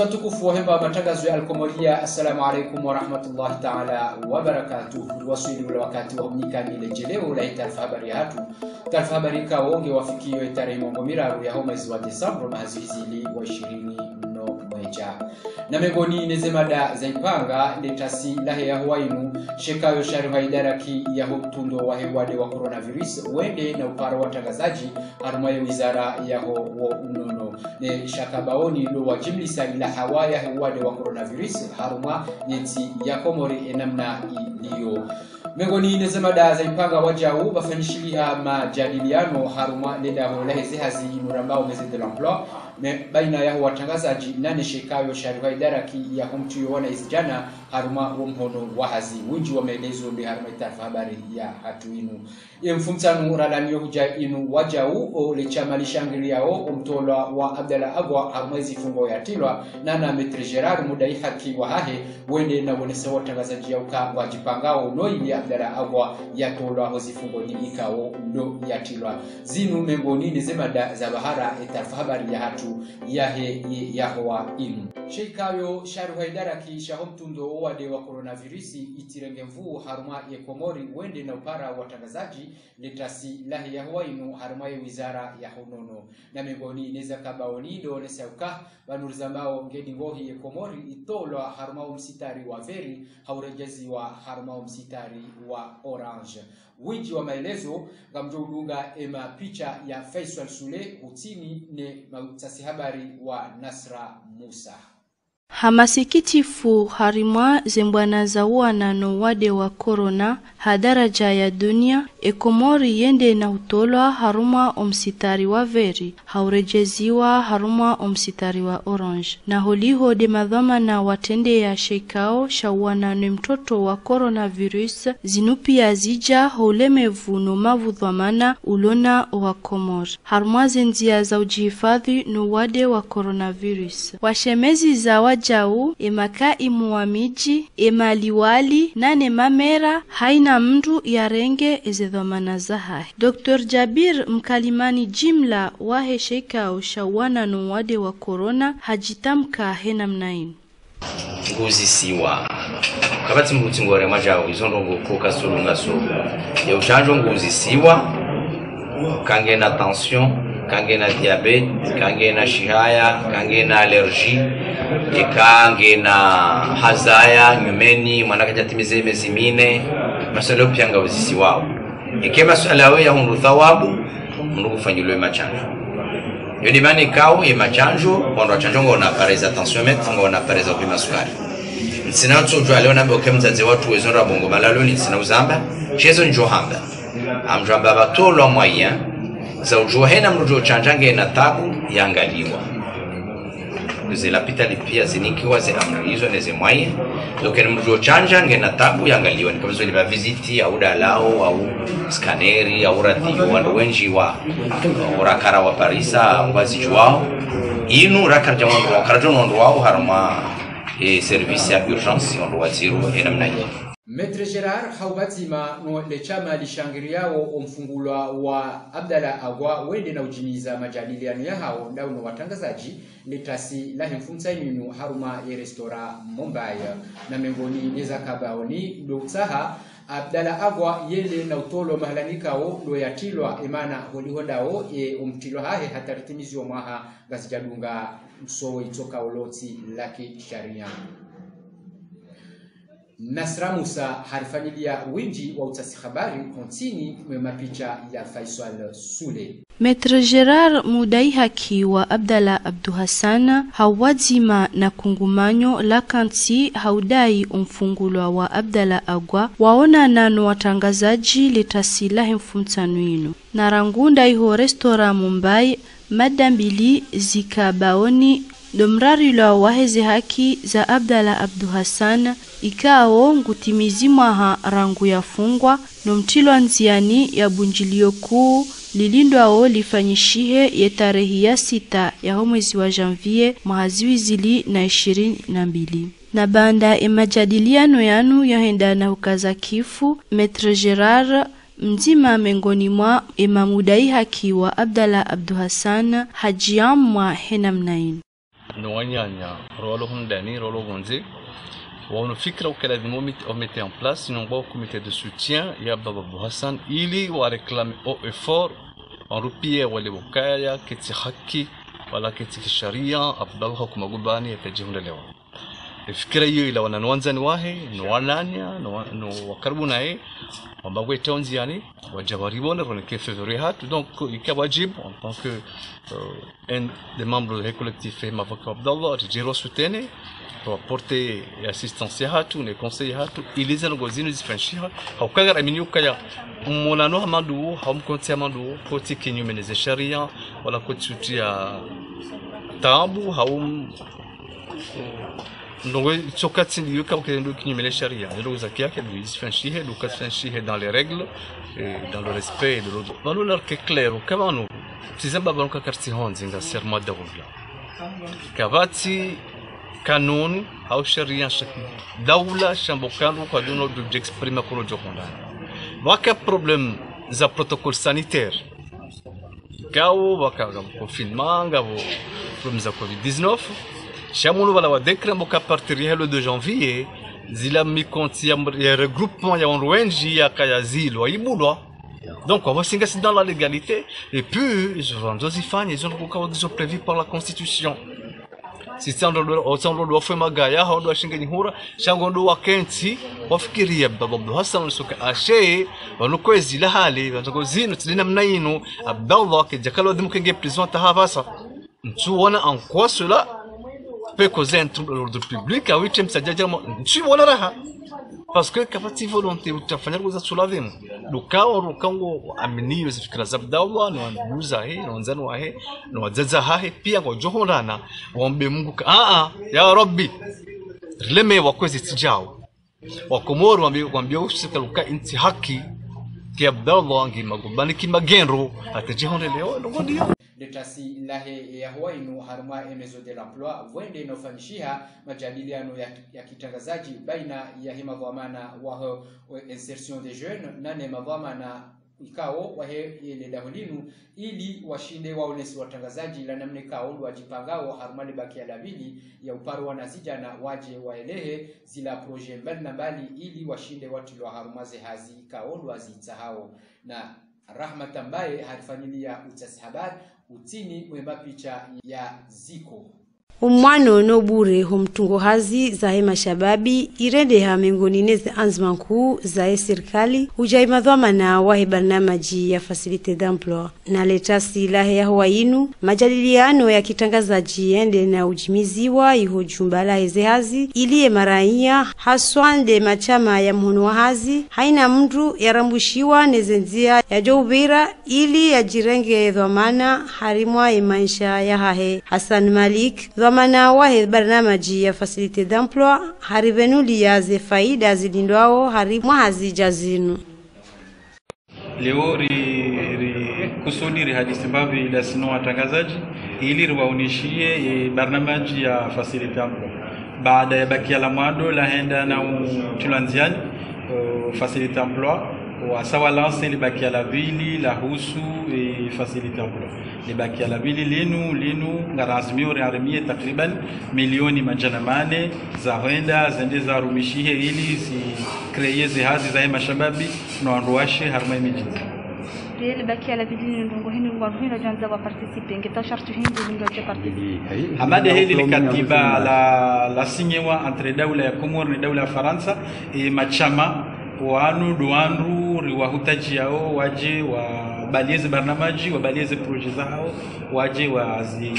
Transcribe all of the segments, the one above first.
watukufu wa hemba matangazo ya Alkomoria, assalamu alaikum warahmatullahi taala wabarakatuh. Waswili ule wakati wa mnyikanile lejeleo la taarifa habari hatu taarifa habari ka wonge tarehe mongo miraru ya mwezi wa Desemba mahazihizili wa ishirini mno mweja na megoni nezemada zaipanga netasi lahe ya huwainu shekayo shari idaraki ya hutundo wa hewade wa coronavirus wende na upara wa tangazaji harumaye wizara yaho wo unono. Ne shakabaoni lo wajimlisa ila hawaya hewade wa coronavirus haruma nyeti ya komori enamna iliyo mengoni nezemada zaipanga wajau bafanyishiliha majadiliano haruma nedaho laheze zehazi nurambao meze de l'emploi baina yaho watangazaji nane shekayo shariha idara ya kumtu yuona izijana haruma wo mhono wa hazi winji wa maelezo haruma itaarifa habari ya hatu inu. Ye mfumtanu ralanio huja inu wajau o lechama lishangiliao umtola wa abdala agwa haruma izifungo yatilwa nana metre gerard mudai haki wa hahe wende na wonese watangazaji yauka wajipangao noili abdala agwa yatolwa hozifungo ni ikao ndo yatilwa zinu memboni nezemada za bahara itaarifa habari ya hatu yahe yahowa inu. Sheikayo sharuha idaraki shaho mtundo wade wa coronavirus itirenge mvuu haruma ye komori wende na upara watangazaji letasi lahi ya huwainu haruma ye wizara ya hunono na miongoni neza kabaoni ndo nesauka banurizambao ngedi ngohi ye komori itolwa haruma msitari wa veri haurejeziwa haruma msitari wa orange. Winji wa maelezo ngamjoudunga ema picha ya Faisal Sule utini ne mautasi habari wa Nasra Musa hamasikitifu harimwa uwanano wade wa korona hadaraja ya dunia ekomori yende na utolwa harumwa omsitari wa veri haurejeziwa harumwa omsitari wa orange. Na holiho de madhamana watende ya sheikao ne mtoto wa coronavirus zinupia zija houlemevu no mavudhamana ulona wa komor harumwa zenzia za ujihifadhi no wade wa coronavirus. Washemezi za wajau emaka imu wa miji emaliwali nane mamera haina mndu yarenge ezedhamana zahahe dr jabir mkalimani jimla wahe sheikao shawanano wade wa korona hajitamka hena ngore majao izondongo koka solunga so ya ushanjo nguzisiwa kange na tension kange na diabete kange na shihaya kange na allergie ikange na hazaya nyumeni mwanake jatimize miezi mine. Masalo pyanga uzisi wao. Ike masala yawe yahundu thawabu mundu kufanyilwe machanjo. Yodi mani kao ye machanjo kondo achanjo ngo na pareza tensiometre met ngo na pareza kupima sukari. Nsina ujwa leo nambe oke mzazi watu wezonra bongo malalo ni nsina uzamba. Chezo njohamba amjwamba amjamba batolwa moyen za ujua hena mrujo chanjange na tabu yangaliwa. Zilapita lipia zinikiwa ze amri hizo neze mwaye lokeni mrujo chanjange na tabu yangaliwa. Nikavizo liba viziti au dalao au skaneri au radio wa wenji wa urakara wa parisa ngwazi juwao inu rakarja wando wakaraja wando wao harma e service ya urgence wando waziru ena mnaji Metre gérard haubatima no le chama lishangiriao omfungulwa wa Abdala Agwa wende na ujiniza majadiliano ya hao ndao no watangazaji letasi la hemfumsa ninu haruma ye restora Mombaya na mengoni neza kabaoni doksaha Abdala Agwa yele na utolo mahalanikao ndo yatilwa emana holihodao e umtilwa hahe hataritimizio mwaha gazijadunga msowe itoka uloti laki sharia Nasra Musa harifanyilia winji wa utasi habari kontini mwe mapicha ya Faisal Sule. Metre Gerard mudai haki wa Abdala Abdu Hassana hawadzima na kungumanyo la kanti haudai umfungulwa wa Abdala Agwa waona nano watangazaji letasila mfumtano ino na rangunda iho restora Mumbai mada mbili mrari domrarilwa waheze haki za Abdala Abdu Hassan ikao ngutimizi mwaha rangu ya yafungwa nomtilwa nziani ya bunjilio kuu lilindwao lifanyishihe ye tarehi ya sita yaho mwezi wa janvier mwahaziwizili na ishirini na mbili. Na banda emajadiliano yanu yahendana ukaza kifu Metre Gerard mzima mengoni mwa emamudai haki wa Abdala Abdu Hassan hajiamwa hena mnainu Noanyanya, Rolo Hundani, Rolo Gonzi, on a fait que la on en place un comité de soutien, Yababa Bouhassan, il a réclamé au effort, en roupie, ou à l'évocaille, qui est haki, ou à la qui efikirayo ila wananwanza niwahe niwananya niwakaribuna wambagwe tonzi yani waja waribona roneke fevrier hatu. Donc ika wajib en tant que euh, un des membres du collectif et mavaka abdallah rijero sutene apporter assistance hatu ne conseil hatu. Iliza ngozi nizifanyishiha haukagar aminiyo kaya mulano hamandu hamkonti hamandu koti kinyume na sharia wala koti ya haum donc, sur quatre lieux, quand on a une charia, nous avons distingué, nous distingué dans les règles, dans le respect de l'autre. Voilà clair, comment nous, si bon c'est daula shambo kando kwa duno d'exprimer kolo jokonda waka problem za sanitaire? Shamunu wala wa décret moka partir le 2 janvier. Zila mikonti ya, regroupement ya onwenji ibulwa donc on va s'ingasser dans la légalité. Et puis ils ils ont prévu par la constitution. Magaya wanukwezi la hali wanzako zinu tilina mnaino Abdallah prison tahavasa. Ntu wana en quoi peut trouble à l'ordre public à huitième sajaja ntu wana raha que kapati volonté utafanya kuza sulavemu lukao lukango aminiyo zifikira za dawa no anduza he no nzani wa he no wazaza hahe pia ngo johorana waombe Mungu a a ya rabbi rileme wakwezi tijao. Wakomoro wambie wambie usika luka inti haki ki Abdallah ngi magubani ki magendo atajihoneleo ndo ndio letasi lahe ya huwainu haruma emezo de l'emploi vwende inofanishiha majadiliano ya, ya kitangazaji baina ya hima vwamana wa insertion de jeunes nane mavwamana ikao wahe ile dahulinu ili washinde waonesi watangazaji la namna ikao ndo wajipangao harumali baki ya labili ya uparu wanazija na waje waelehe zila proje mbali na mbali ili washinde watu wa harumaze hazi ikao ndo wazitsahao na Rahmat ambaye harifanilia utasi habari utini mwemba picha ya ziko umwana no bure humtungo hazi za zahe mashababi irendeha miongoni neze anzima nkuu zahe serikali ujaimadhamana wahe barnamaji ya fasilite d'emploi. Na letasi lahe ya hawainu majadiliano ya kitangazaji ende na ujimiziwa iho jumba la ze hazi iliye maraia haswande machama ya mhono wa hazi haina mndu yarambushiwa nezenzia ya joubira ili yajirenge dhamana harimwa maisha ya hahe. Hasan Malik dhamana wahe barnamaji ya fasilite d'emploi harivenulia ze faida zilindwao hari hazija zinu leo kusudi ri hadisi mbavi ila sino watangazaji ili riwaonishie e, barnamaji ya fasilite d'emploi. Baada ya bakia la mwado lahenda na tulanziani uh, fasilite d'emploi wasawa lanse libakia la vili la husu e fasilite emploi libakia la vili linu linu ngaraazimio riarimie takriban milioni majana mane zarenda zende zarumishihe ili zikreye zihazi zahe mashababi na wanduwashe harma imijizi hamadi hili ni katiba la, la sinyewa entre daula ya Komor ni daula ya Faransa e machama wanu duandu riwahutaji yao waje wabalieze barnamaji wabalieze proje zao waje wazi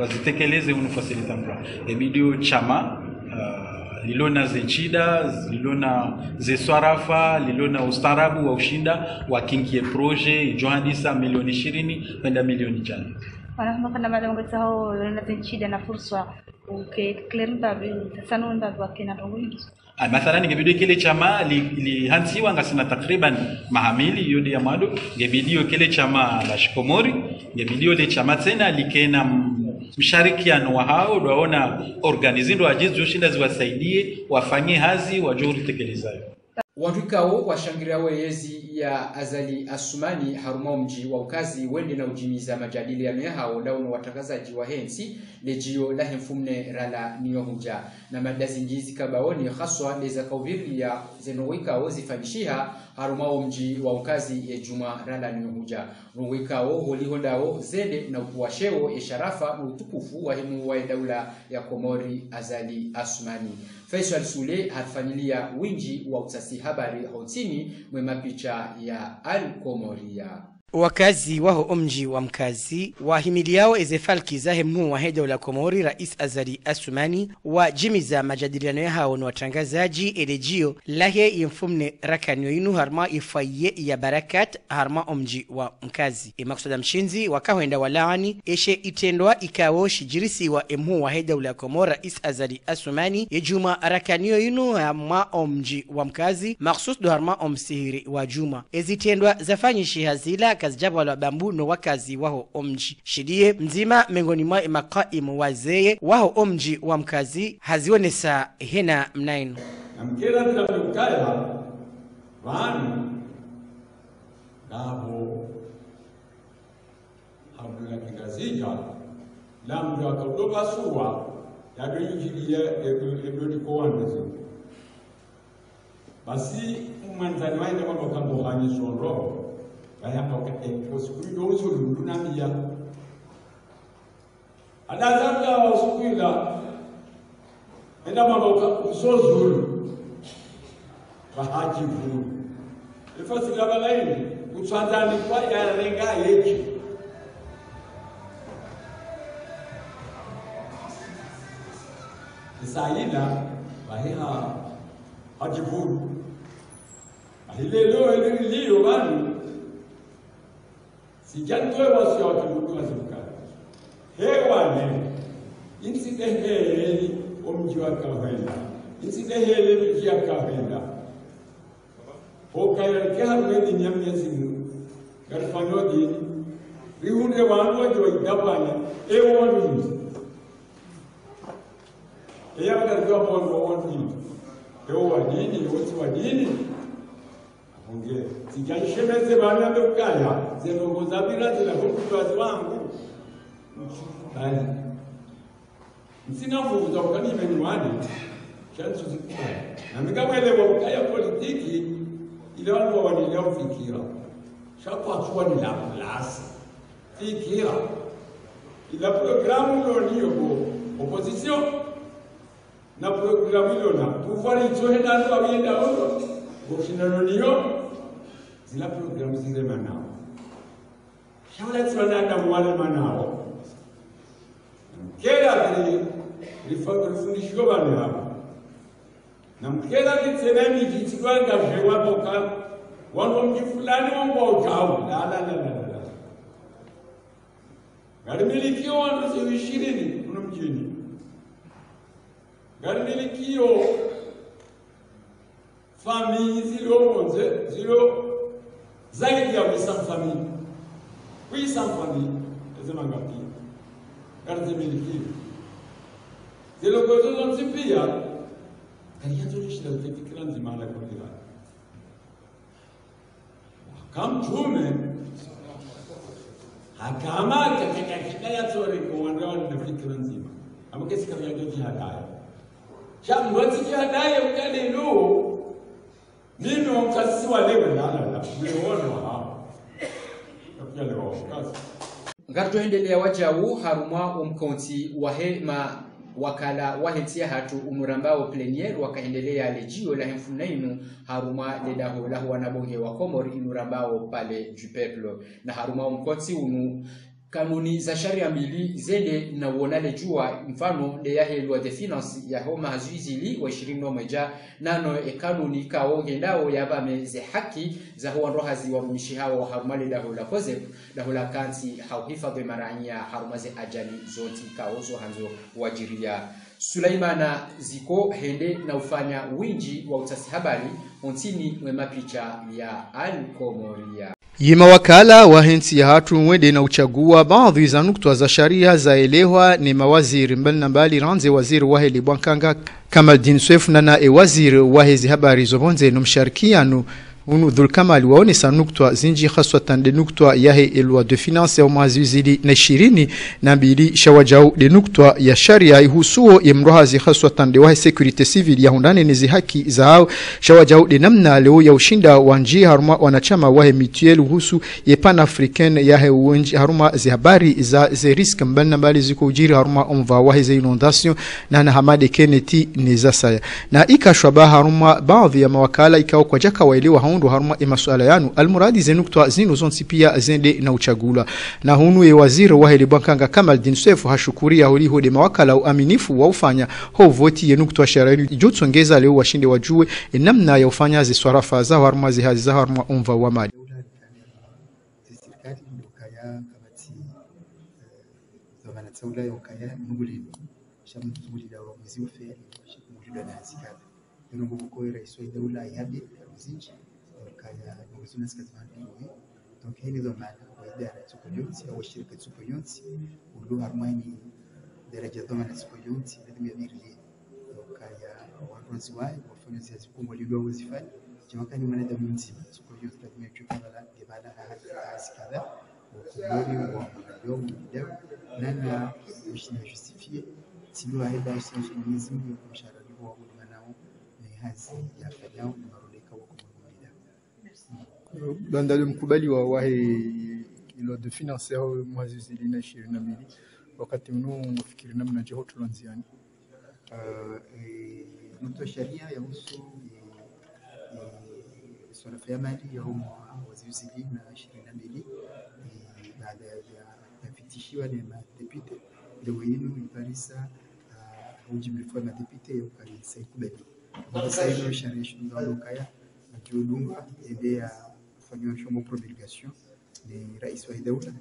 wazitekeleze unu fasilita emploi ebidio chama uh, lilona zechida lilona zeswarafa lilona ustarabu wa ushinda wakingie proje ijohandisa milioni ishirini kwenda milioni jana. Wanasema kana mara ngota hao linatachida na fursa hindi Ah, mathalan ngebidio kile chama lihansiwa li ngasina takriban mahamili yodi ya mado ngebidio kile chama la shikomori ngebidio le chama tena likena msharikiano wa hao dwaona organizi ndo ajizi joshinda ziwasaidie wafanye hazi wajuri tekelezayo wandwikao washangira weyezi ya azali asumani haruma mji wa ukazi wende na ujimiza majadiliano yahao ndauno watangazaji wa hensi lejio la hemfumne rala niyo huja na mada zingizi kabaoni haswa leza kauviria zenowikao zifanishiha haruma mji wa ukazi ya juma rala niyo huja nowikao holihondao zende na ukuwashewo esharafa na utukufu wa himu wa daula ya komori azali asumani Faisal Sule hatufanyilia winji wa utasi habari hotini mwema picha ya Al Komoria. Wakazi waho omji wa mkazi wahimiliao ezefalki zahemu wa heda la komori rais azali asumani wa jimiza majadiliano ya hao na watangazaji elejio lahe yemfumne rakanyo inu harma ifaye ya barakat harma omji wa mkazi. Imakusada mshinzi wakahwenda walaani eshe itendwa ikawo shijirisi wa emu wa heda la komori rais azali asumani yejuma rakanyo inu harma omji wa mkazi maksus do harma omsihiri wa juma. Ezitendwa zafanyishi hazila kazijabwa wala bambu no wakazi waho omji. Shidie mzima mengoni mwa makaimu wazeye waho omji wa mkazi hazionesa hena mnaino. Namkera tinamekukaya vanu havula ya lamndu akaudovasuwa kwa edodikowandezo basi mwanzani waende kwamba kambohanye kayapaketenke osukulila adazabla osukwila endamaba usozulu bahajivulu ifasilabalaini e kutswanzani e, kwa yarenga yeji isayila e bahiha hajivulu ahilelo elilio banu zityaceba siyawuthi ukuthiwa zimkani hekwane insiteheyeli omjiwakahwela insiteheyeli mjiyakahwela hokayar keharwedi nyamyasinu garfanodini rihunde wanwojiwa idabane ewoluyinzi eyakadariwa mongo wonini ewowanini wosiwanini Ongea. Sijashemezeba na mkaya. Zenogoza bila zina kutuwazi wangu. Haya. Msina kuvuza ukani imenyuani. Chanzo zikaya. Na politiki ile ni la. Fikira. Ila programu lo niyo opposition na programu ilo na pouvoir itsohe na ndu abienda ondo. Bokinano niyo zila programu zilema nao ata walema nao mkera vile lifundishiwa vanhu ava na mkera vitsenamiji tsilwangajewapoka wanwa mji fulani wangwaujau lalalalala ngalimilikiyo wandu ziwi ishirini kuno mjini ngalimilikiyo famille zilioonze zilio zaidi ya kuisamthamini. Kuisamthamini lazima ngapi? Ardhi miliki zilizozungumzi pia kaliyatulishilaze fikira nzima la kumbira wakamtume hakamata katika hidayatore kuondoa na fikira nzima amakesi kaliyajoji hadaya shamwati kihadaye ukalilu mimi omkasisi walewe lala miwono ha yakuyalewa wajawu harumwa omkonti wahema wakala wahetia hatu umurambao plenier wakaendelea lejio la hemfunainu haruma ledaho lahu wanabonge wa komori inurambao pale du peuple na haruma umkonti unu kanuni za sharia mbili zende na uonale jua mfano de yahe loi de finance ya homa hazuizili wa ishirini no mweja nano e kanuni kaonge ndao yabame ze haki za huwa ndo hazi warumishi hao harumale daho la koze daho la kanti hauhifadhi maranya harumaze ajali zoti kaozo hanzo wajiria Sulaimana ziko hende na ufanya winji wa utasi habari ontini mwema picha ya Al Komoria Ye wakala wa hensi ya hatu wende na uchagua baadhi za nukta za sharia za zaelewa ni mawaziri mbali na mbali ranze waziri wa heli bwankanga Kamaldin Swef na na e waziri wa hezi habari zobonze no msharikiano unu dhulkamali waonesa nukta zinji haswatan de nukta yahe elwa de finance ya umazizili zili na ishirini na mbili shawajau de nukta ya sharia ihusuo ye mrohazi haswatan de wahe security civil ya hundane nezi haki za hao shawajau de namna leo ya ushinda wa nji haruma wanachama wahe mituel uhusu ye pan african yahe uwenji haruma zi habari za ze risk mbali na mbali ziko ujiri haruma omva wahe ze inondation na na hamade keneti neza na na ikashwaba haruma baadhi ya mawakala ikao kwa jaka waelewa haundu haruma e masuala yanu. Almuradi zenukta zinu zonsi pia zende na uchagula. Na hunu ye waziri wa heli bwankanga Sefu hashukuria huli hode mawakala uaminifu wa ufanya ho voti ye nukta sharia jutsongeza leo washinde wajue e namna ya ufanya zi swarafa za haruma zi hazi za haruma umva wa kabati zavanatsaula yokaya nungulini shamuzulila wa mwezi uferi shakumulilwa na zikala nungu kuko rais hili ndo maana wa idara ya tsuko yonsi au shirika tsuko yonsi ulu harmani daraja dhoma na tsuko yonsi lazima yabirili kaya waronzi wayo wafanya ziazi kumbo lilwa wazifanya jamakani mwanadamu mzima tsuko yonsi lazima yuchuka bala gebala na haki kadha wakumori wa mwanadamu mwanadamu nana mshina justifie silo aida usinzo Mwenyezi Mungu kumshara wa huduma nao ni hazi ya fanyao na marudeka wa kumwamida bandali mkubali wa wahe ilo de financer mwezi zilina ishirini na mbili wakati mnu mfikiri namna hotu tulanziani nukta sharia yahusu swala ya mali ya mwezi zili na ishirini na mbili baada ya yapitishiwa na madepite leo yinu iparisa ujimilifua madepite ukarisa ikubali sasa hiyo sharia shunga lokaya akiudunga ende ya shomo promulgation ni rais wa daula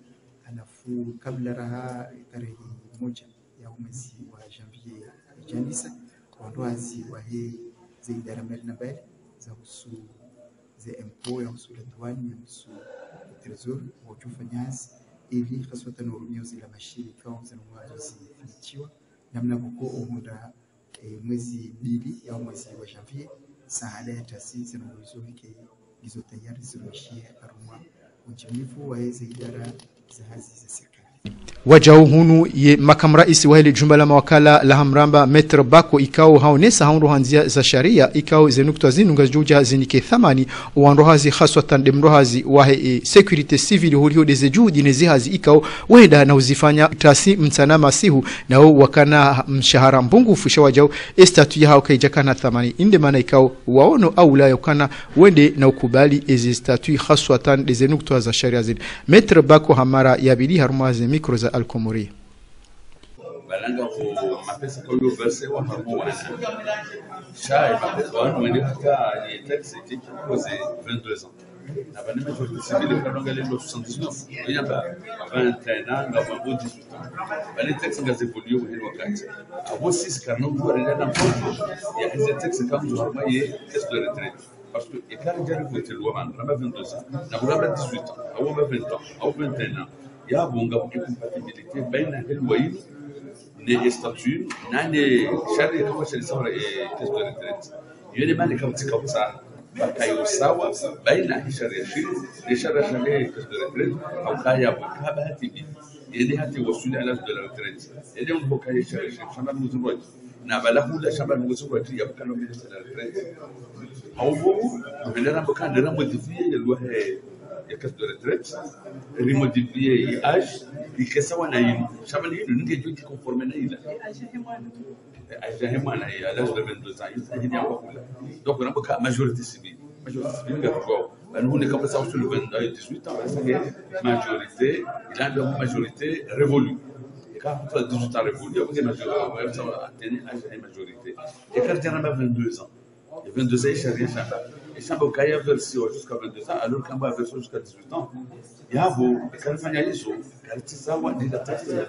alafu kabla raha tarehe moja ya mwezi wa janvier janisa wandoazi wa he za idara mbali na mbali za husu za empo ya husu la duani ya husu trezor wajufanyazi ili haswatan wa janvier hizo tayari zirushie aruma ujimivu wa hizi idara za hazi za wajau hunu ye makamu rais wa hili jumba la mawakala la hamramba metro bako ikao haonesa haundu hanzia za sharia ikao zenukta zinunga juja zinike thamani wandohazi haswatan demrohazi wahe e, security civil hulio deze juhudi nezihazi ikao wenda na uzifanya tasi mtana masihu nao wakana mshahara mbungufu shawajau estatu ya hao ijakana thamani. Inde mana ikao waono au la yokana wende na ukubali ezi statu haswatan deze nukta za sharia zini. Metro bako hamara yabili harumazi mikro za Al-Komori. balanga ko mapesa ko yo verse wa harmo wana shai mapesa wa mwende kaka ni tax était posé 22 ans. Na bana majorité civile ka longa lelo 79 ya ba 21 ans na ba 18 ans. Bale tax ngaze polio wa hilo wakati. Abo sisi kana mtu alenda na mtoto ya hizo tax kama mtu harmo ye caisse de retraite parce que ekari jari voter loi man na ba 22 ans. Na ba 18 ans au ba 20 ans au 21 ans yabunga incompatibilité baina ya loi ne statut na ne sharia kama sharia sawa e caisse de retraite yone mali kama tika msa bakayo sawa baina ya sharia shi ne sharia sharia caisse de retraite au kaya bukaba hati bi yene hati wasuli ala de la retraite yene mbo kaya sharia shi shamba mzuri na balahu la shamba mzuri ya bukana bi de la retraite au bo bilera bukana de modifier ya loi ya caisse de retraite ikasawa na shamba conforme na ajahe mwana ya à l'âge de 22 ans kula donc on a pas majorité civile. Majorité civile kwa ben on est comme ça sur le 22 18 ans parce que majorité il a une majorité révolue. Quand tu as 18 ans révolu il y a une majorité âge majorité. Et quand tu as 22 ans il y a 22 ans il n'y a rien et Shambokai a versé jusqu'à 22 ans, alors qu'Amba a versé jusqu'à 18 ans. Yavo, kalifanya hizo, kalitizamwa ni la tatizo ya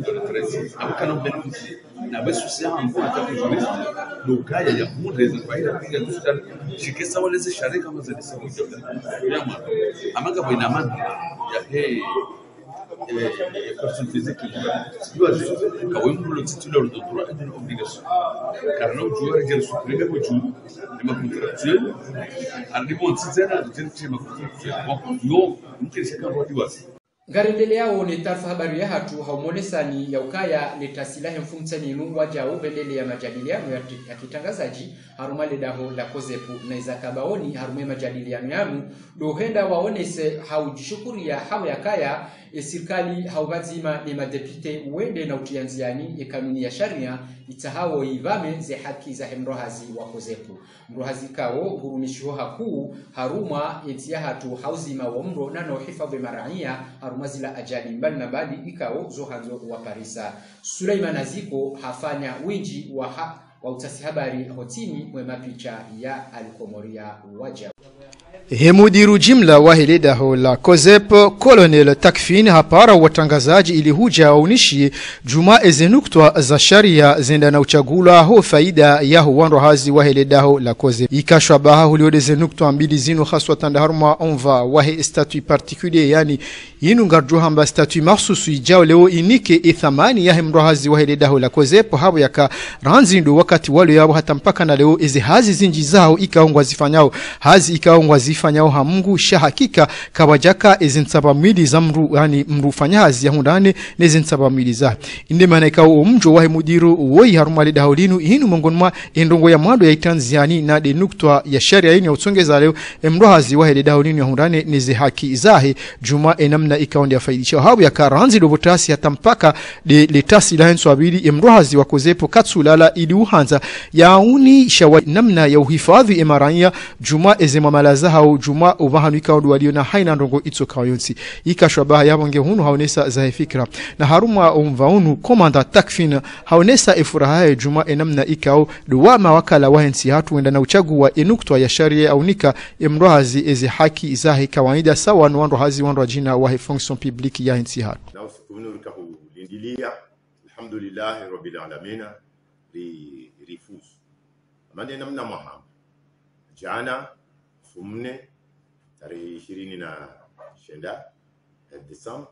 dola 13. Hapo kana benefit na basi usia ambao nataka kujulisa dogaya ya kumunda hizo kwa ile piga tu sana. Shikesa wale ze share kama za disabu ya mwana. Amaka kwa ina maana ya hey porcentese que jugasse. Kao je umrlo titular do druga jedna obligacija. Karnov jugar jer su prega voću, nema kontrakcije, ali ne bon cizena, jer će ima kontrakcije. Jo, nikad se kao vodi vas. Wasi wone ni taarifa habari ya hatu haumonesani ya ukaya letasilahe mfumtsaninu wajao vendele ya majadiliano ya, ya kitangazaji haruma daho la kozepu na izakabaoni harume majadiliano yanu dohenda waonese haujishukuria yakaya kaya serikali haubazima ni madepite uende na utianziani ekanuni kanuni ya sharia itahawo ivame ze haki za hemrohazi wa kozepu. Mrohazi kawo hurumishiho hakuu haruma etia hatu hauzima wa mro nano hifadhi maraia haruma zila ajali. Mbali na mbali ikawo zohanzo wa parisa. Suleiman Aziko hafanya winji wa, ha, wa utasi habari hotini mwe mapicha ya alkomoria waja Hemudiru jimla wa hili daho la COSEP Colonel Takfin hapara watangazaji ili huja aunishi juma ezenuktwa za sharia zenda na uchagula ho faida ya huwanro hazi wa hili daho la COSEP ikashwa baha huliode zenuktwa mbili zinu haswa tandaharuma onva wahi statut particulier yani yinu ngardu hamba statut mahsusu ijao leo inike ithamani ya hemro hazi wa hili daho la COSEP habo yaka ranzindu wakati walo yabo hata mpaka na leo ezi hazi zinji zao ikaongwa zifanyao. Hazi ikaongwa zifanyao hamungu sha hakika kabajaka mwili za mru yani mrufanya hazi ya hundane nezintsaba mwili za. Inde maana ikawo mjo wahe mudiru woi harumali daholinu inu mongoni mwa endongo ya mwado ya itanziani na de nuktwa ya sharia yini ya utsongeza leo emro hazi wahe le daholinu ya hundane neze haki zahe juma enamna ikaonde ya faidisha. Habu ya karanzi dobotasi hata mpaka de letasi la henso abili emro hazi wakozepo katsulala ili uhanza. Yauni shawa namna ya uhifadhi emaranya juma ezema malaza hao juma ubahanu ikaondu walio na haina ndongo itso kawayonsi ikashwa baha yabonge hunu haonesa za fikra na haruma umvaunu komanda takfin haonesa ifuraha ya juma enamna ikao. Duwama wakala wahensi hatu wenda na uchagu wa enuktwa ya sharia aunika emrohazi ezi haki zahe kawaida sawa nwando hazi wando jina wa fonction publique ya hensi hatu. Hulindilia alhamdulillahi rabbil alamin ri rifusu amande namna mahamba jana fumne tarehe ishirini na shenda ya Desemba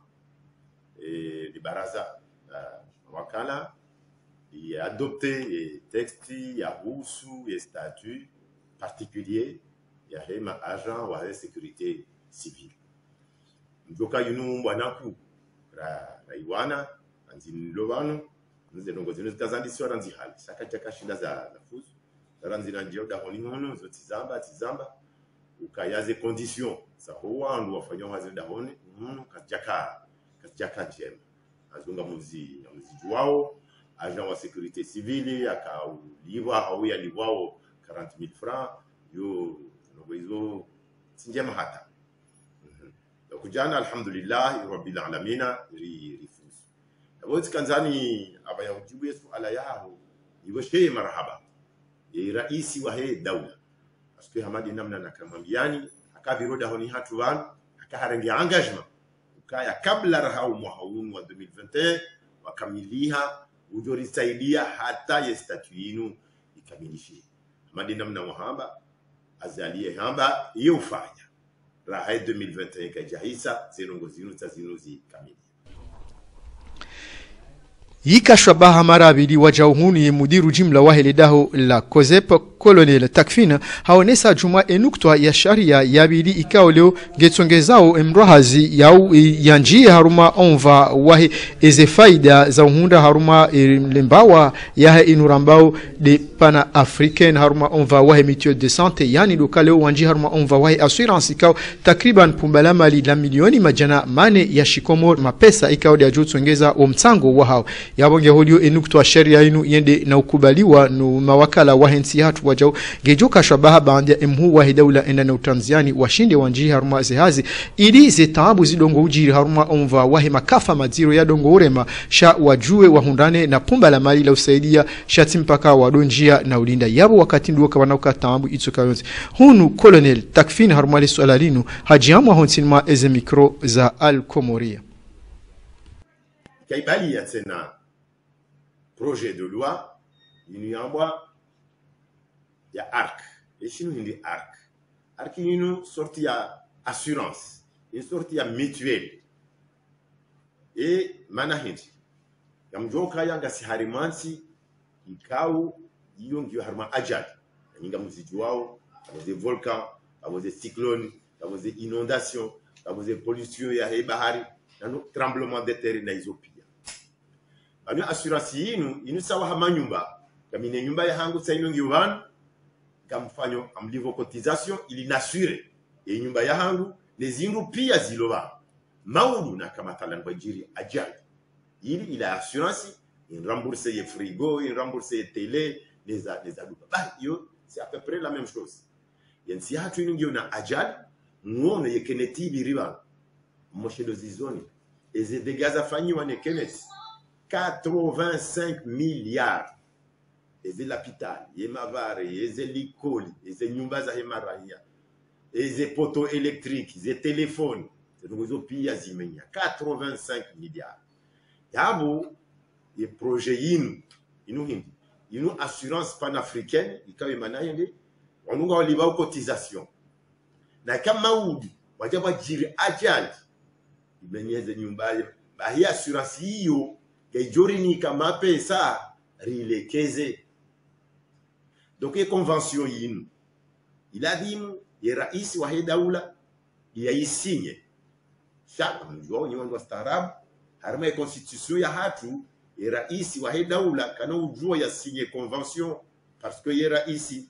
e, li baraza la wakala liadopte e, texti ya husu e statut particulier ya hema agent wa sécurité civile mjoka yunu mbwanaku ra raiwana anzinlo bano nze ndongo zino zikazandisiwa ranzi hali saka chaka shinda za za fuzu ranzi na njio da honi hono zo tizamba tizamba ukayaze condition. Za wandu wafanya wazi daoni honi katika kajaka jema azunga muzi muzi wao agent wa sécurité civile akauliwa au yaliwao 40000 francs. Yo ndongo hizo sinjema hata. Mm -hmm. kujana alhamdulillah rabbil alamin ri rifuzu wote kanzani abayahujibu yesu ala yaho iboshe marhaba. Ye raisi wa he daula que hamadi namna na akavirodahoni akaviroda honi hatu van akaharengia engagement ukaya kabla raha rahau unu wa 2021 wakamiliha ujorisaidia hata ye statu yinu ikamilishie hamadi namna wahamba azalie hamba iyo ufanya. Raha 2021 kajahisa zinongo zinu za zinu zikamili yikashwa baha mara abili wajauhuni mudiru jimla waheledaho la COSEP Colonel Takfin haonesa juma enuktwa ya sharia yabili ikao leo getongezao emrohazi yau yanji haruma onva wahe eze faida za uhunda haruma lembawa yahe inurambao de pana africaine haruma onva wahe mitio de sante yani doka leo wanji haruma onva wahe assurance ikao takriban pumbala mali la milioni majana mane ya shikomor mapesa ikao de ajutsongeza omtsango wahao ya yabonge holio enuktwa sharia inu yende na ukubaliwa no mawakala wa hensi hatu jau gejuka shabaha bandia emhu wa hidaula enda na utanziani. Washinde wanji haruma zehazi ili ze taabu zidongo ujiri haruma omva wahe makafa maziro ya dongo urema. Sha wajue wahundane na pumba la mali la usaidia. Shati mpaka wadonjia na ulinda. Yabo wakati nduoka wanauka taabu itsoka yonzi hunu colonel takfin haruma le swala linu. Hajiamwa honsinma eze mikro za al komoria. Kaibali ya tena. Projet de loi inu yambwa ya arc. Eshinu hindi arc. Arc inu sorti ya assurance une sorte ya mutuelle. E mana hindi yamjoka yanga si harimansi ikau iyo ngiyo harima ajali. Nyinga muziji wao kamoze volcan kamoze cyclone kamoze inondation kamoze pollution ya he bahari nano tremblement de terre na hizo pia. Bano assurance yinu inu sawa hama nyumba. Kamine nyumba ya hangu sa inu ngiyo kamfanyo amlivo cotisation ili nasure. E nyumba ya hangu nezindu pia ziloba. Maudu na kama talan bajiri ajali. Ili ila assurance in rembourse ye frigo in rembourse ye télé les a les aduba. Bah yo c'est à peu près la même chose. Yen si hatu inu ngiyo na ajali muone ye keneti biriba moshedo zizoni eze dégâts afanyiwa ne keneti 85 milliards eze lapitali ye mavare eze likoli eze nyumba za hemarahia eze poto électrique ze telefoni. Zinongozo pia zimenya 85 milliards. Yabo ye projet yinu inu hindi inu assurance panafricaine ikawe manayende wanunga waliba cotisation na kama udi waja bajiri ajali imenyeze nyumba bahi assurance hiyo gaijori kama pesa rilekeze donc ye convention yinu iladimu ye rais wa he daula yaisinye shaka mjua nyewe ndo staarabu harima ye constitution ya hatu wa daula kana ujua yasinye convention parce que ye rais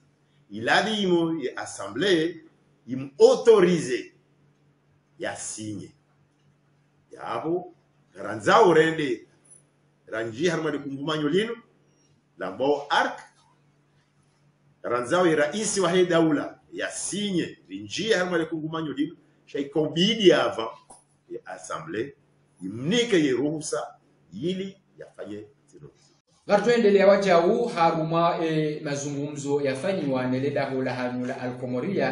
iladimu ye assemblée imu autorize yasinye yabo ranzao rende ranji harima de kungumanyo lino lambao arc ranzao rais wa hii daula yasinye rinjia harima de kungumanyo lino shaikobidi ava ya assemblée imnike ye ruhusa ili yafanye zino wacha huu haruma e, mazungumzo yafanyiwa neledaho la hanyu la alkomoria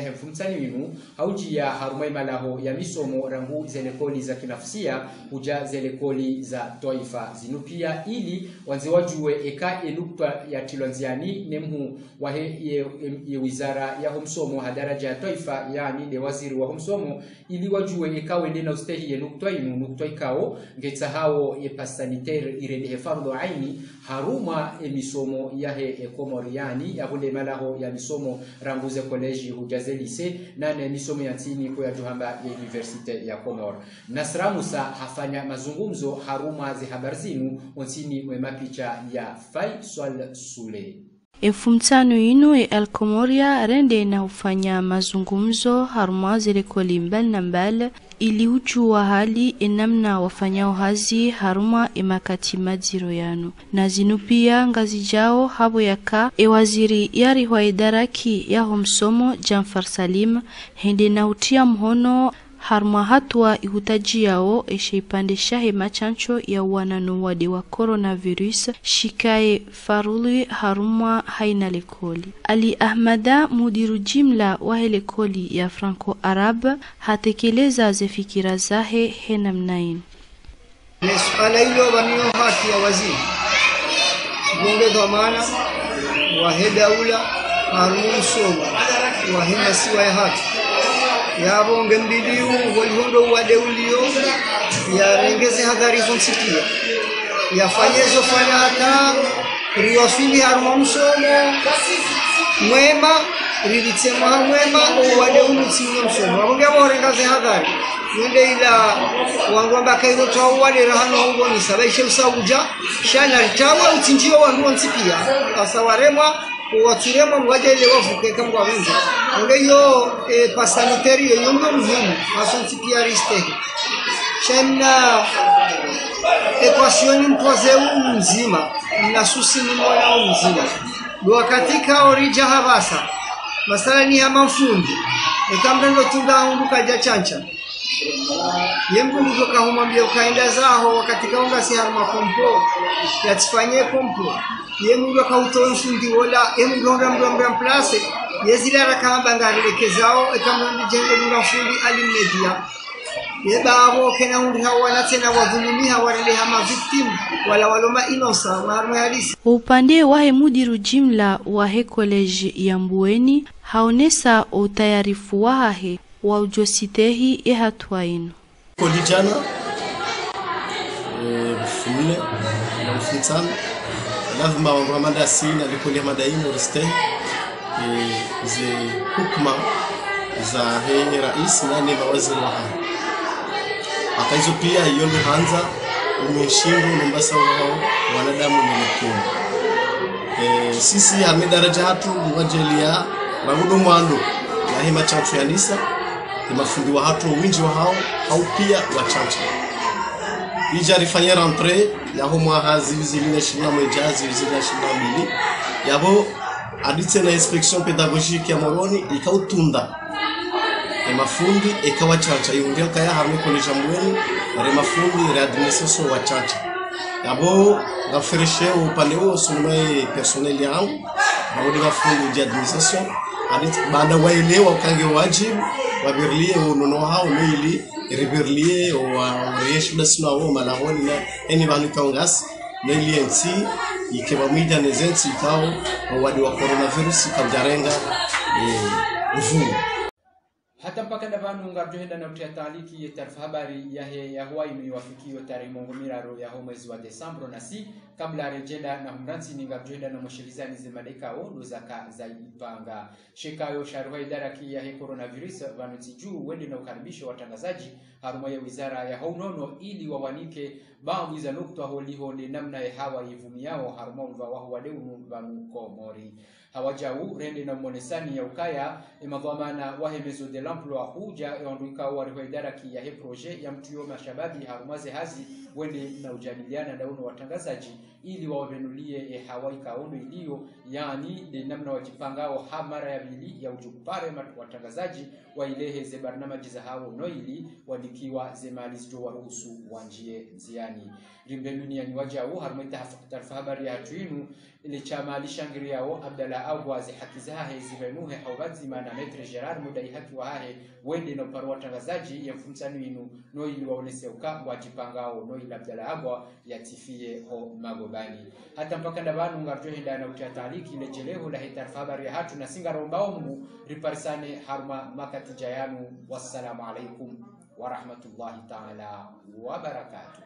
hefumtani minu winu. Haujia haruma imalaho ya misomo rangu zelekoli za kinafsia uja zelekoli za toifa zinupia. Ili wanze wajue eka enukta ya tilwanziani nemhu wahe ye, ye wizara ya homsomo hadaraja ya toifa yani de waziri wa homsomo. Ili wajue eka wende na ustehi ye nukta inu nukta ikao ngeza hao ye pas sanitaire irende he fardo aini haruma emisomo yahe ekomoriani yahule malaho ya misomo ranguze koleji hujaze lise nane misomo ya tini kwa juhamba ya universite ya Komor. Nasra Musa hafanya mazungumzo haruma zihabari zinu ontini mwemapicha ya Faisal Sule. elfu inu e Alkomoria rende na ufanya mazungumzo haruma zile koli mbali na mbali ili ujua hali enamna wafanyao hazi haruma emakati maziro yanu. Na zinupia ngazi jao habo yaka ewaziri yari hwa idaraki yaho msomo Jamfar Salim hende na utia mhono haruma hatua ihutaji yao esheipandisha hema chancho ya wananu wade wa coronavirus shikaye faruli haruma haina lekoli ali ahmada mudiru jimla wa lekoli ya franco arab hatekeleza zefikira zahe henamnain suala hilo banio haki ya waziri bunge dhamana wahe daula harumu msomo wahe siwa ya haki yabo ngembidiu walihondo wadeulio yarengeze hadhari zonsikia. Yafanyezo fanya hata riwafili haruma msomo. Mwema rilitsemwa mwema uwade tsinye msomo. Abo ngabo orengaze hadhari nende ila wandu ambakairo twawo wadera hano hongonisa baishe usauja shana ritawa utsinjiwa wandu wonsipia asa waremwa mwaje ile wavuke kama wingi. Nge yo e, pasaniteri yo yongo muhimu. Chenda shana equation mpoze mzima. Na susi ni mwana mzima. Do katika orija habasa. Masala ni ya mafundi. Ekamrendo tunda hundu kaja chancha yembu ndio kahumwambia ukaenda zaho wakati kaunga si harma kompo yatifanye kompo yemu ndio kautoa mfundi wola. Yemu ndio ndio ndio mplase. Place yezila rakamba ngarilekezao ekamrendo jenge ndio mfundi alimmedia yebavo kena undi hawana tena wadhulumiha wanaleha mavictimu wala waloma inosa maharuma halisi. Upande wahe mudiru jimla wahe koleji ya mbueni haonesa utayarifu wahahe wa ujositehi ehatua ino. Kolijana bufumle na bufumtsana lazima wangu amanda sina likolia madaino ristehi ze hukma za he rais nani mawaziri wa haya akaizo pia iyo luhanza umeshingu nombasa wao wanadamu ni mkuu e, sisi ame daraja hatu mwajelia magudo mwandu ya hima chancho ya nisa. ni mafundi wa hatu winji wa hao au pia wachache. Ija rifanye rentre yaho mwahazi zivizili na shina mweja zivizili na shina mbili. Yabo aditse na inspection pedagogique ya moroni ikautunda e mafundi ikawa chancha yundia kaya hamwe koleja mbweni re mafundi re administration wa chacha yabo gafereshe upande huo sunumai personnel yangu naudi mafundi ya administration aditse baada waelewa ukange wajibu wabirlie unono hao nili ribirlie wa reyesh dasna wo malahoni na eni banu kaungas nili ensi ikeba mwida nezensi ikao wadi wa coronavirus kamjarenga eh ufungu hata mpaka ndavanu ngarjohenda na kutia taaliki taarifa habari yahe yahuwa inu iwafikiyo tarehe mongo miraro yaho mwezi wa desambro na si kabla rejenda na humransini ngarjohenda na mwashilizani zimadeka ondo zaka za ipanga. Shekayo sharuha idara ki yahe coronavirus vanuti juu wende na ukaribisho watangazaji haruma ya wizara ya haunono ili wawanike baadhi za nukta holiho ni namna ya hawa ivumiao haruma ulva wahu vanukomori vanu komori hawajau rende na monesani ya ukaya emadhamana wahemezo de l'emploi huja eonduika wariho idara ki ya he proje ya mtuyo mashababi harumaze hazi wende na ujadiliana na uno watangazaji ili wawavenulie e hawai kaundo iliyo yani de namna wajipangao ha mara ya bili ya ujukupare watangazaji wailehe ze barnamaji za hao noili wadikiwa ze mali zijo waruhusu wanjie nziani rimbemini yani wajao harumaita taarifa habari ya hatuinu ile chama lishangiri yao abdala agwazi haki zahe zivenuhe haubazima na metre gerard mudai haki wahahe wende na paru watangazaji ya mfumsanu inu noili waoneseuka wajipangao noili abdala agwa yatifie ho magobani. Hata mpaka ndabanu ngarjohenda na utia jelehu la hitar habari ya hatu na singarombao omu riparisane haruma makati jayanu. Wassalamu alaikum warahmatullahi taala wabarakatuh